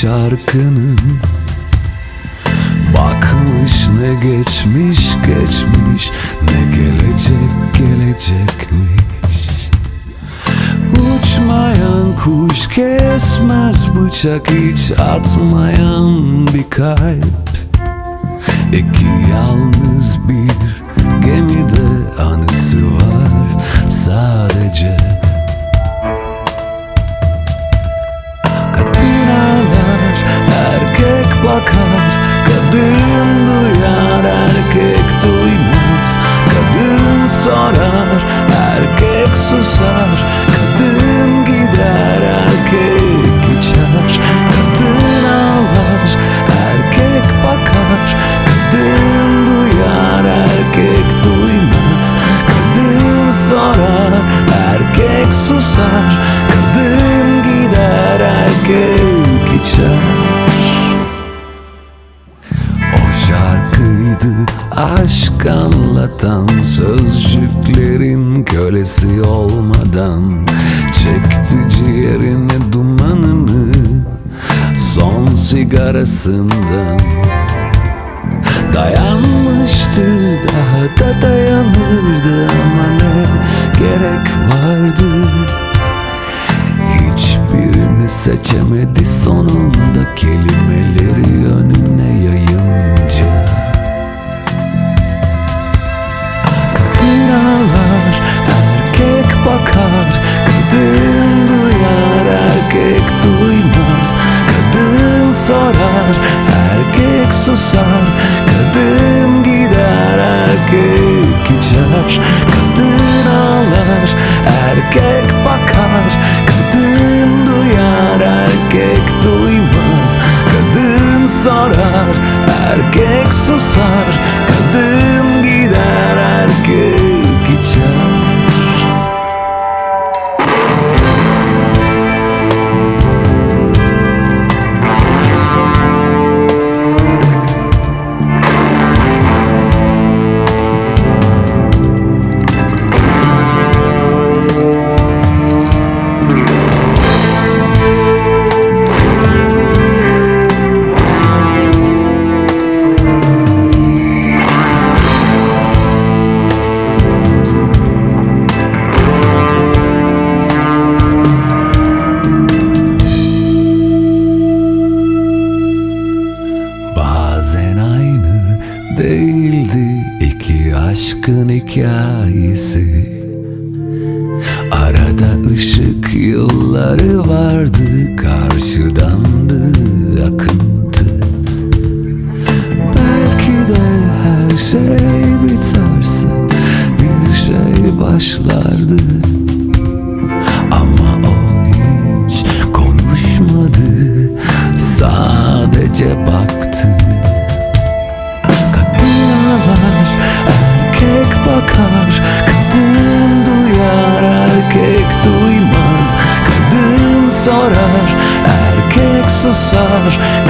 şarkının. Bakmış ne geçmiş geçmiş. Ne gelecek gelecekmiş. Uçmayan kuş kesmez bıçak hiç atmayan bir kalp. İki yalnız bir gemide anısı var. Sadece erkek susar Kadın gider, erkek içer. Kadın ağlar, erkek bakar. Kadın duyar, erkek duymaz. Kadın sorar, erkek susar. Kadın gider, erkek içer aşk anlatan Sözcüklerin kölesi olmadan Çekti ciğerine dumanını Son sigarasından. Dayanmıştı daha da dayanırdı Ama ne susar. Kadın gider, erkek içer. Kadın ağlar, erkek bakar. Kadın duyar, erkek duymaz. Kadın sorar, erkek susar değildi iki aşkın hikayesi. Arada ışık yılları vardı karşıdandı akıntı. Belki de her şey erkek